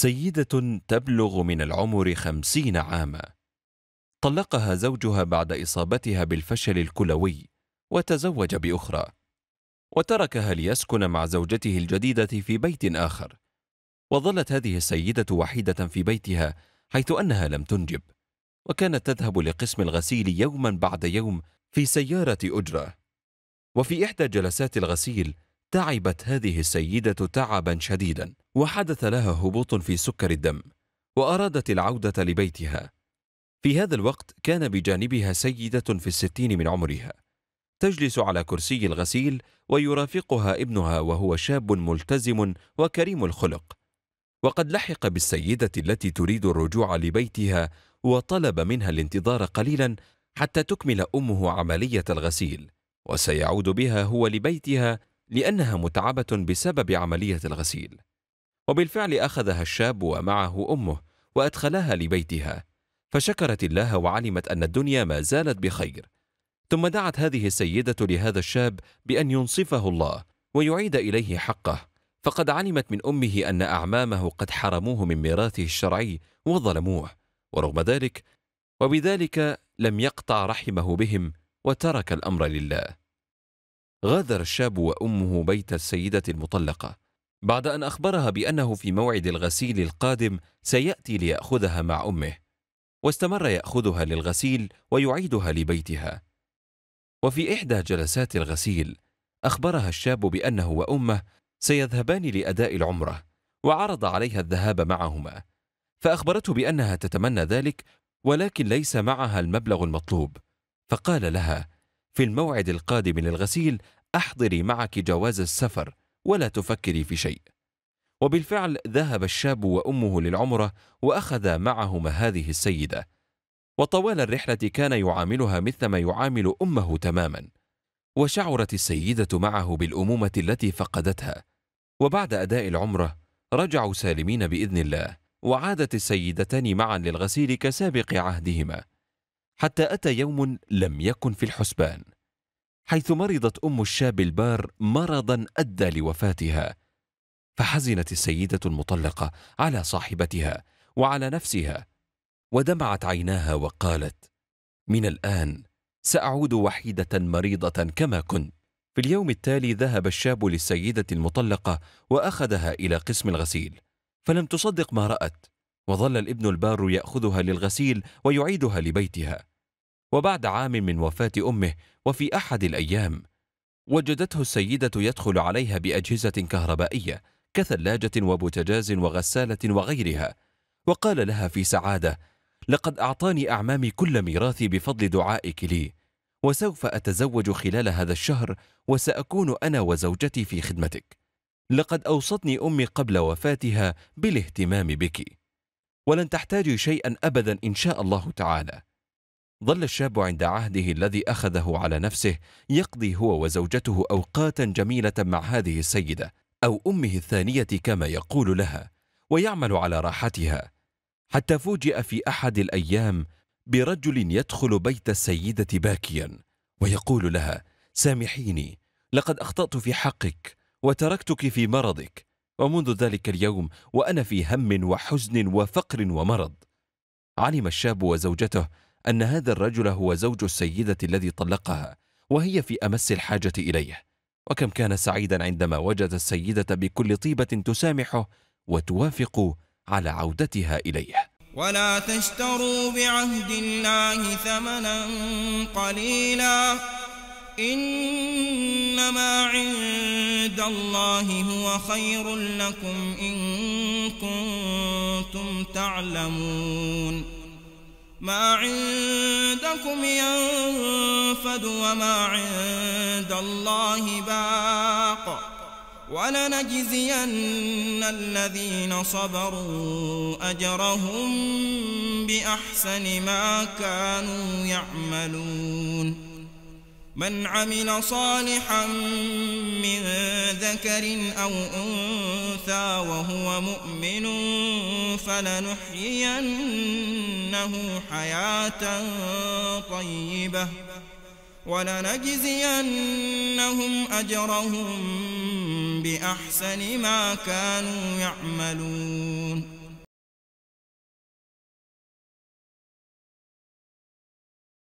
سيدة تبلغ من العمر خمسين عاما. طلقها زوجها بعد إصابتها بالفشل الكلوي وتزوج بأخرى. وتركها ليسكن مع زوجته الجديدة في بيت آخر. وظلت هذه السيدة وحيدة في بيتها حيث أنها لم تنجب. وكانت تذهب لقسم الغسيل يوما بعد يوم في سيارة أجرة. وفي إحدى جلسات الغسيل تعبت هذه السيدة تعبا شديدا. وحدث لها هبوط في سكر الدم وأرادت العودة لبيتها. في هذا الوقت كان بجانبها سيدة في الستين من عمرها. تجلس على كرسي الغسيل ويرافقها ابنها وهو شاب ملتزم وكريم الخلق. وقد لحق بالسيدة التي تريد الرجوع لبيتها وطلب منها الانتظار قليلا حتى تكمل أمه عملية الغسيل. وسيعود بها هو لبيتها لأنها متعبة بسبب عملية الغسيل. وبالفعل أخذها الشاب ومعه أمه وأدخلها لبيتها فشكرت الله وعلمت أن الدنيا ما زالت بخير. ثم دعت هذه السيدة لهذا الشاب بأن ينصفه الله ويعيد إليه حقه فقد علمت من أمه أن أعمامه قد حرموه من ميراثه الشرعي وظلموه ورغم ذلك وبذلك لم يقطع رحمه بهم وترك الأمر لله. غادر الشاب وأمه بيت السيدة المطلقة. بعد أن أخبرها بأنه في موعد الغسيل القادم سيأتي ليأخذها مع أمه واستمر يأخذها للغسيل ويعيدها لبيتها. وفي إحدى جلسات الغسيل أخبرها الشاب بأنه وأمه سيذهبان لأداء العمرة وعرض عليها الذهاب معهما فأخبرته بأنها تتمنى ذلك ولكن ليس معها المبلغ المطلوب. فقال لها في الموعد القادم للغسيل أحضري معك جواز السفر ولا تفكري في شيء. وبالفعل ذهب الشاب وأمه للعمرة وأخذ معهما هذه السيدة. وطوال الرحلة كان يعاملها مثلما يعامل أمه تماما. وشعرت السيدة معه بالأمومة التي فقدتها. وبعد أداء العمرة رجعوا سالمين بإذن الله وعادت السيدتان معا للغسيل كسابق عهدهما. حتى أتى يوم لم يكن في الحسبان. حيث مرضت أم الشاب البار مرضا أدى لوفاتها فحزنت السيدة المطلقة على صاحبتها وعلى نفسها ودمعت عيناها وقالت من الآن سأعود وحيدة مريضة كما كنت في اليوم التالي ذهب الشاب للسيدة المطلقة وأخذها إلى قسم الغسيل فلم تصدق ما رأت وظل الابن البار يأخذها للغسيل ويعيدها لبيتها. وبعد عام من وفاة أمه وفي أحد الأيام وجدته السيدة يدخل عليها بأجهزة كهربائية كثلاجة وبوتجاز وغسالة وغيرها وقال لها في سعادة لقد أعطاني أعمامي كل ميراثي بفضل دعائك لي وسوف أتزوج خلال هذا الشهر وسأكون أنا وزوجتي في خدمتك. لقد أوصتني أمي قبل وفاتها بالاهتمام بك. ولن تحتاجي شيئا أبدا إن شاء الله تعالى. ظل الشاب عند عهده الذي أخذه على نفسه يقضي هو وزوجته أوقاتا جميلة مع هذه السيدة أو أمه الثانية كما يقول لها ويعمل على راحتها. حتى فوجئ في أحد الأيام برجل يدخل بيت السيدة باكيا ويقول لها سامحيني لقد أخطأت في حقك وتركتك في مرضك ومنذ ذلك اليوم وأنا في هم وحزن وفقر ومرض. علم الشاب وزوجته أن هذا الرجل هو زوج السيدة الذي طلقها وهي في أمس الحاجة إليه. وكم كان سعيدا عندما وجد السيدة بكل طيبة تسامحه وتوافق على عودتها إليه. ولا تشتروا بعهد الله ثمنا قليلا. إنما عند الله هو خير لكم إن كنتم تعلمون. ما عندكم ينفد وما عند الله باق. ولنجزين الذين صبروا أجرهم بأحسن ما كانوا يعملون. من عمل صالحا من ذكر أو أنثى وهو مؤمن فلنحيينه حياة طيبة ولنجزينهم أجرهم بأحسن ما كانوا يعملون